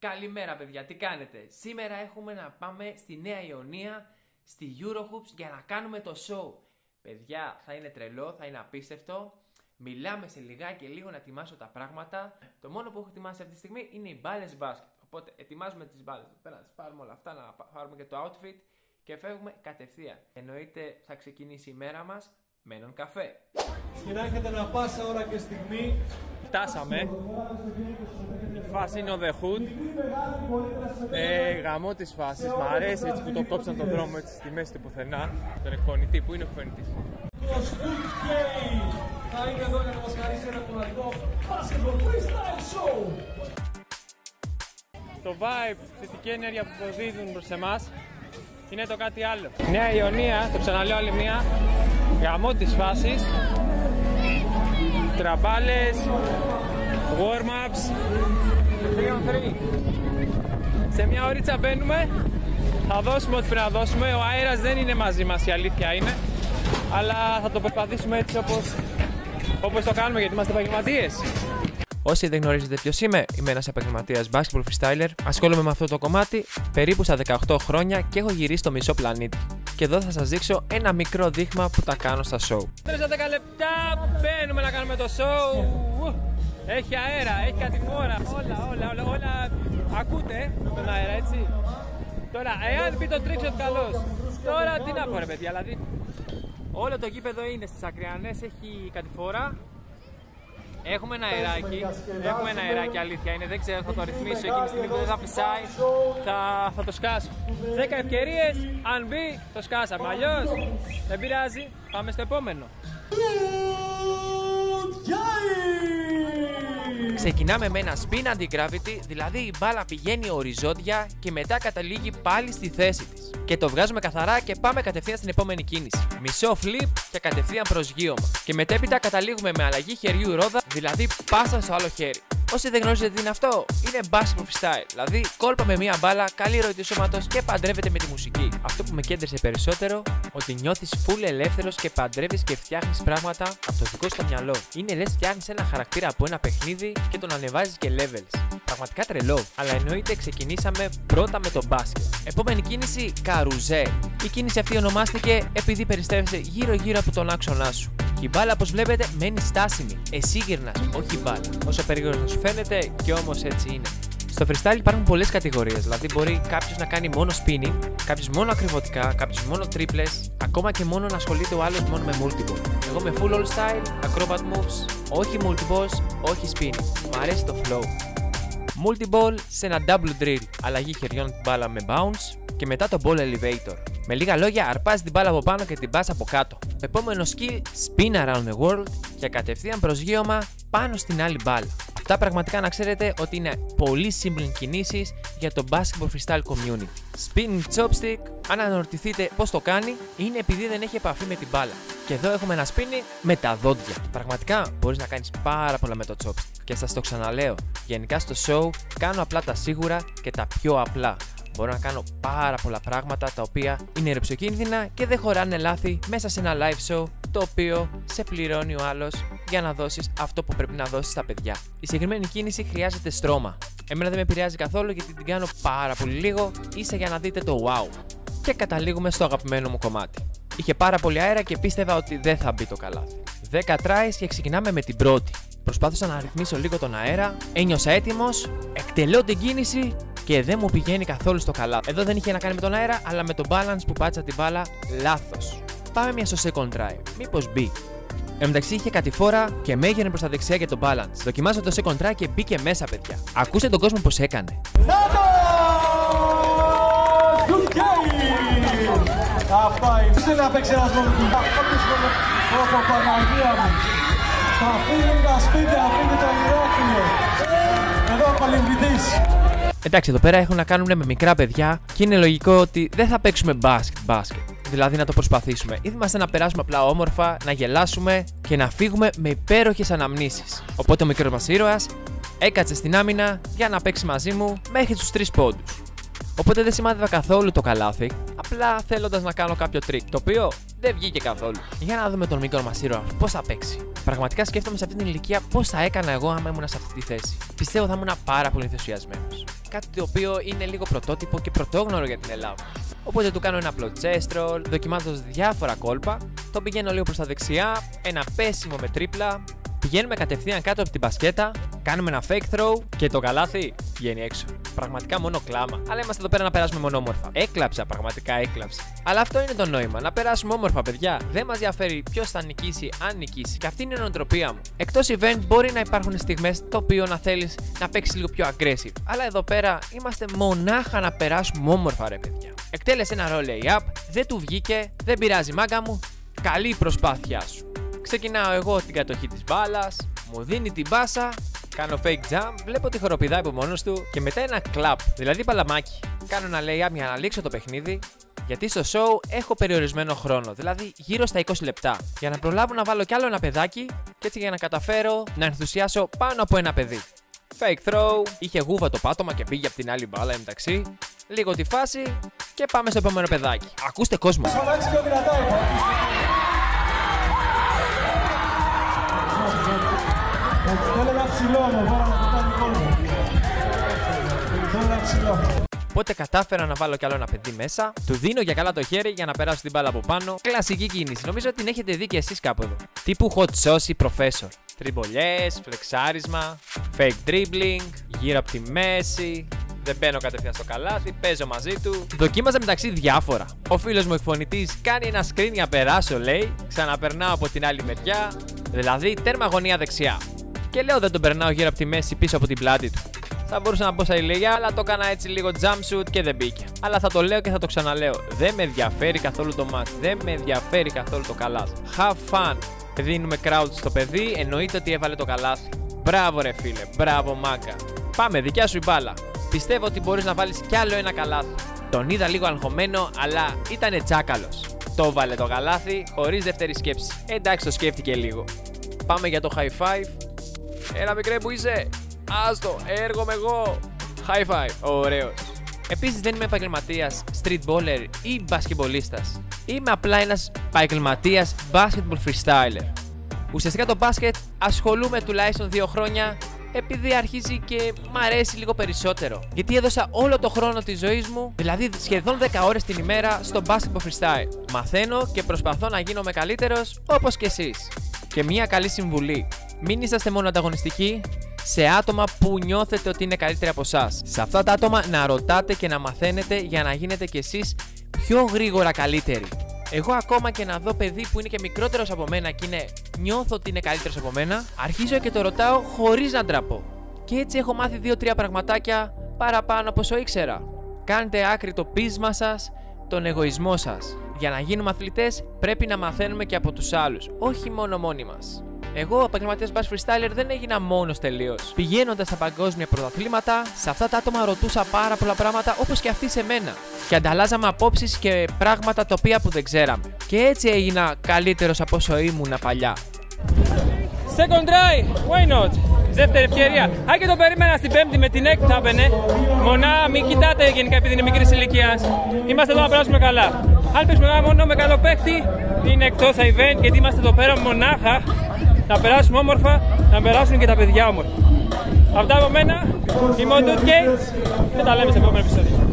Καλημέρα παιδιά, τι κάνετε; Σήμερα έχουμε να πάμε στη Νέα Ιωνία, στη Eurohoops για να κάνουμε το show. Παιδιά, θα είναι τρελό, θα είναι απίστευτο. Μιλάμε σε λιγάκι και λίγο να ετοιμάσω τα πράγματα. Το μόνο που έχω ετοιμάσει αυτή τη στιγμή είναι οι μπάλες μπάσκετ. Οπότε ετοιμάζουμε τις μπάλες. Πέρα να τις πάρουμε όλα αυτά, να πάρουμε και το outfit και φεύγουμε κατευθείαν. Εννοείται θα ξεκινήσει η μέρα μας με έναν καφέ. Και να έχετε να πάσα ώρα και στιγμή. Φτάσαμε. Η φάση είναι ο The Hood. Ε, γαμό τη φάση. Μ' αρέσει έτσι που το κόψαν τον δρόμο έτσι στη μέση του πουθενά. Τον εκφωνητή. Πού είναι ο εκφωνητής; Το Scoot K θα είναι εδώ για να μας χαρίσει ένα μοναδικό basketball freestyle show. Το vibe, θετική ενέργεια που αποδίδουν προς εμάς είναι το κάτι άλλο. Νέα Ιωνία, το ξαναλέω άλλη μία, γαμό της φάσης, τραμπάλες, warm-ups, 3 Σε μια ωρίτσα μπαίνουμε, θα δώσουμε ό,τι πρέπει να δώσουμε, ο αέρας δεν είναι μαζί μας, η αλήθεια είναι, αλλά θα το προσπαθήσουμε έτσι όπως, όπως το κάνουμε γιατί είμαστε επαγγελματίες. Όσοι δεν γνωρίζετε ποιος είμαι, είμαι ένας επαγγελματίας basketball freestyler. Ασχολούμαι με αυτό το κομμάτι περίπου στα 18 χρόνια και έχω γυρίσει το μισό πλανήτη. Και εδώ θα σας δείξω ένα μικρό δείγμα που τα κάνω στα show. 3 10 λεπτά μπαίνουμε να κάνουμε το show. Έχει αέρα, έχει κατηφόρα. Όλα, όλα, όλα, όλα. Ακούτε τον αέρα, έτσι. Τώρα, εάν πει το τρίξο καλός, τώρα τι να πω, ρε παιδιά, δηλαδή. Όλο το γήπεδο είναι στις ακριανές, έχει κατηφόρα. Έχουμε ένα αεράκι, έχουμε ένα αεράκι αλήθεια είναι, δεν ξέρω, θα το ρυθμίσω εκείνη τη στιγμή που δεν θα φυσάει, θα, θα το σκάσω. 10 ευκαιρίες, αν μπει, το σκάσαμε, αλλιώς δεν πειράζει, πάμε στο επόμενο. Ξεκινάμε με ένα spin anti-gravity, δηλαδή η μπάλα πηγαίνει οριζόντια και μετά καταλήγει πάλι στη θέση της. Και το βγάζουμε καθαρά και πάμε κατευθείαν στην επόμενη κίνηση. Μισό flip και κατευθείαν προσγείωμα. Και μετέπειτα καταλήγουμε με αλλαγή χεριού ρόδα, δηλαδή πάσα στο άλλο χέρι. Όσοι δεν γνωρίζετε τι είναι αυτό, είναι basketball freestyle. Δηλαδή, κόλπα με μία μπάλα, καλή ροή του σώματος και παντρεύεται με τη μουσική. Αυτό που με κέντρισε περισσότερο, ότι νιώθεις full ελεύθερος και παντρεύεις και φτιάχνεις πράγματα από το δικό σου το μυαλό. Είναι λες φτιάχνεις ένα χαρακτήρα από ένα παιχνίδι και τον ανεβάζεις και levels. Πραγματικά τρελό. Αλλά εννοείται ξεκινήσαμε πρώτα με το μπάσκετ. Επόμενη κίνηση, καρουζέ. Η κίνηση αυτή ονομάστηκε επειδή περιστρέφεσαι γύρω-γύρω από τον άξονά σου. Και η μπάλα, όπως βλέπετε, μένει στάσιμη. Εσύ γυρνά, όχι η μπάλα. Όσο περίεργο να σου φαίνεται, και όμως έτσι είναι. Στο freestyle υπάρχουν πολλές κατηγορίες. Δηλαδή, μπορεί κάποιος να κάνει μόνο spinning, κάποιος μόνο ακριβωτικά, κάποιος μόνο triples, ακόμα και μόνο να ασχολείται ο άλλος μόνο με multiple. Εγώ με full all style, acrobat moves, όχι multiples, όχι spinning. Μ' αρέσει το flow. Multiball σε ένα double drill, αλλαγή χεριών την μπάλα με bounce και μετά το ball elevator. Με λίγα λόγια, αρπάζει την μπάλα από πάνω και την πας από κάτω. Επόμενο skill, spin around the world και κατευθείαν προσγείωμα πάνω στην άλλη μπάλα. Αυτά πραγματικά να ξέρετε ότι είναι πολύ σύμπλην κινήσεις για το basketball freestyle community. Spinning chopstick, αν αναρωτηθείτε πώς το κάνει, είναι επειδή δεν έχει επαφή με την μπάλα. Και εδώ έχουμε ένα spinning με τα δόντια. Πραγματικά μπορείς να κάνεις πάρα πολλά με το chopstick. Και σας το ξαναλέω, γενικά στο show κάνω απλά τα σίγουρα και τα πιο απλά. Μπορώ να κάνω πάρα πολλά πράγματα τα οποία είναι ρεψοκίνδυνα και δεν χωράνε λάθη μέσα σε ένα live show το οποίο σε πληρώνει ο άλλος για να δώσεις αυτό που πρέπει να δώσεις στα παιδιά. Η συγκεκριμένη κίνηση χρειάζεται στρώμα. Εμένα δεν με επηρεάζει καθόλου γιατί την κάνω πάρα πολύ λίγο, ίσα για να δείτε το wow. Και καταλήγουμε στο αγαπημένο μου κομμάτι. Είχε πάρα πολύ αέρα και πίστευα ότι δεν θα μπει το καλάθι. 10 tries και ξεκινάμε με την πρώτη. Προσπάθησα να ρυθμίσω λίγο τον αέρα, ένιωσα έτοιμος, εκτελώ την κίνηση και δεν μου πηγαίνει καθόλου στο καλά. Εδώ δεν είχε να κάνει με τον αέρα, αλλά με το balance που πάτησα την μπάλα λάθος. Πάμε μια στο second try. Μήπως μπει. Εν μεταξύ είχε κατηφόρα και με έγινε προς τα δεξιά για το balance. Δοκιμάζω το second try και μπήκε μέσα, παιδιά. Ακούστε τον κόσμο πώς έκανε. Αυτά είναι. Δεν να παίξει ένας μόνος του. Όπο Παναγία μου. Θα φύγουν τα σπίτια, αφήνει το ηρώφιλο. Εδώ ο Παλαιμπητής. Εντάξει, εδώ πέρα έχουν να κάνουν με μικρά παιδιά και είναι λογικό ότι δεν θα παίξουμε μπάσκετ μπάσκετ. Δηλαδή να το προσπαθήσουμε. Είμαστε να περάσουμε απλά όμορφα, να γελάσουμε και να φύγουμε με υπέροχες αναμνήσεις. Οπότε ο μικρός μας ήρωας έκατσε στην άμυνα για να παίξει μαζί μου μέχρι τους 3 πόντους. Οπότε δεν σημάδευα καθόλου το καλάθι, απλά θέλοντας να κάνω κάποιο τρικ, το οποίο δεν βγήκε καθόλου. Για να δούμε τον μικρό μας ήρωα πώς θα παίξει. Πραγματικά σκέφτομαι σε αυτή την ηλικία πώς θα έκανα εγώ άμα ήμουν σε αυτή τη θέση. Πιστεύω θα ήμουν πάρα πολύ ενθουσιασμένος. κάτι το οποίο είναι λίγο πρωτότυπο και πρωτόγνωρο για την Ελλάδα. Οπότε του κάνω ένα απλό chest roll, δοκιμάζοντας διάφορα κόλπα, το πηγαίνω λίγο προς τα δεξιά, ένα πέσιμο με τρίπλα, πηγαίνουμε κατευθείαν κάτω από την μπασκέτα, κάνουμε ένα fake throw και το καλάθι βγαίνει έξω. Πραγματικά μόνο κλάμα. Αλλά είμαστε εδώ πέρα να περάσουμε μονόμορφα. Έκλαψα, πραγματικά έκλαψα. Αλλά αυτό είναι το νόημα. Να περάσουμε όμορφα, παιδιά. Δεν μας διαφέρει ποιος θα νικήσει, αν νικήσει. Και αυτή είναι η νοοτροπία μου. Εκτός event μπορεί να υπάρχουν στιγμές το οποίο να θέλεις να παίξεις λίγο πιο aggressive. Αλλά εδώ πέρα είμαστε μονάχα να περάσουμε όμορφα, ρε παιδιά. Εκτέλεσε ένα roll up, δεν του βγήκε, δεν πειράζει μάγκα μου. Καλή προσπάθειά σου. Ξεκινάω εγώ την κατοχή της μπάλας, μου δίνει την μπάσα, κάνω fake jump, βλέπω ότι χοροπηδάει από μόνος του και μετά ένα clap, δηλαδή παλαμάκι. Κάνω ένα layup για να λήξω το παιχνίδι, γιατί στο show έχω περιορισμένο χρόνο, δηλαδή γύρω στα 20 λεπτά, για να προλάβω να βάλω κι άλλο ένα παιδάκι και έτσι για να καταφέρω να ενθουσιάσω πάνω από ένα παιδί. Fake throw, είχε γούβα το πάτωμα και πήγε από την άλλη μπάλα μεταξύ. Λίγο τη φάση και πάμε στο επόμενο παιδάκι. Ακούστε κόσμο. Θέλω ένα ψηλό μου, τώρα να κάνει κόλπο. Θέλω ένα ψηλό. Οπότε κατάφερα να βάλω κι άλλο ένα παιδί μέσα. Του δίνω για καλά το χέρι για να περάσω την μπάλα από πάνω. Κλασική κίνηση. Νομίζω ότι την έχετε δει κι εσείς κάπου εδώ. Τύπου hot sauce professor. Τριμπολιές, φλεξάρισμα, fake dribbling, γύρω από τη μέση. Δεν μπαίνω κατευθείαν στο καλάθι, παίζω μαζί του. Δοκίμαζα μεταξύ διάφορα. Ο φίλος μου εκφωνητής κάνει ένα screen για περάσω, λέει. Ξαναπερνάω από την άλλη μεριά. Δηλαδή τέρμα γωνία δεξιά. Και λέω δεν τον περνάω γύρω από τη μέση πίσω από την πλάτη του. Θα μπορούσα να πω στα ηλίγια, αλλά το έκανα έτσι λίγο jump shoot και δεν μπήκε. Αλλά θα το λέω και θα το ξαναλέω. Δεν με ενδιαφέρει καθόλου το match. Δεν με ενδιαφέρει καθόλου το καλάθι. Have fun. Δίνουμε crowd στο παιδί, εννοείται ότι έβαλε το καλάθι. Μπράβο ρε φίλε, μπράβο μάγκα. Πάμε, δικιά σου η μπάλα. Πιστεύω ότι μπορείς να βάλεις κι άλλο ένα καλάθι. Τον είδα λίγο αγχωμένο, αλλά ήταν τσάκαλο. Το βάλε το καλάθι χωρίς δεύτερη σκέψη. Εντάξει, το σκέφτηκε λίγο. Πάμε για το high five. Έλα μικρέ που είσαι. Άστο, έρχομαι εγώ. High five. Ωραίος. Επίσης δεν είμαι επαγγελματίας street baller ή μπασκετμπολίστας. Είμαι απλά ένας επαγγελματίας basketball freestyler. Ουσιαστικά το μπάσκετ ασχολούμαι τουλάχιστον δύο χρόνια επειδή αρχίζει και μ' αρέσει λίγο περισσότερο. Γιατί έδωσα όλο το χρόνο της ζωής μου, δηλαδή σχεδόν 10 ώρες την ημέρα, στο basketball freestyle. Μαθαίνω και προσπαθώ να γίνομαι καλύτερος όπως και εσείς. Και μια καλή συμβουλή. Μην είσαστε μόνο ανταγωνιστικοί σε άτομα που νιώθετε ότι είναι καλύτερα από εσάς. Σε αυτά τα άτομα να ρωτάτε και να μαθαίνετε για να γίνετε κι εσείς πιο γρήγορα καλύτεροι. Εγώ ακόμα και να δω παιδί που είναι και μικρότερος από μένα και είναι, νιώθω ότι είναι καλύτερος από μένα, αρχίζω και το ρωτάω χωρίς να ντραπώ. Και έτσι έχω μάθει 2-3 πραγματάκια παραπάνω από όσο ήξερα. Κάντε άκρη το πείσμα σας, τον εγωισμό σας. Για να γίνουμε αθλητές πρέπει να μαθαίνουμε και από τους άλλους, όχι μόνο μόνοι μας. Εγώ, επαγγελματίας bass freestyler, δεν έγινα μόνος τελείως. Πηγαίνοντας στα παγκόσμια πρωταθλήματα, σε αυτά τα άτομα ρωτούσα πάρα πολλά πράγματα όπως και αυτοί σε μένα. Και ανταλλάζαμε απόψεις και πράγματα τα οποία που δεν ξέραμε. Και έτσι έγινα καλύτερος από όσο ήμουνα παλιά. Second try, why not? Δεύτερη ευκαιρία. Αν και το περίμενα στην πέμπτη με την έκτη θα έμπαινε. Μονά, μην κοιτάτε γενικά επειδή είναι μικρής ηλικίας. Είμαστε εδώ να περάσουμε καλά. Αν παίξουμε μόνο με καλό παίχτη, είναι εκτός event γιατί είμαστε εδώ πέρα μονάχα να περάσουμε όμορφα, να περάσουν και τα παιδιά όμορφα. Αυτά από μένα, είμαι ο Dude και τα λέμε σε επόμενο επεισόδιο.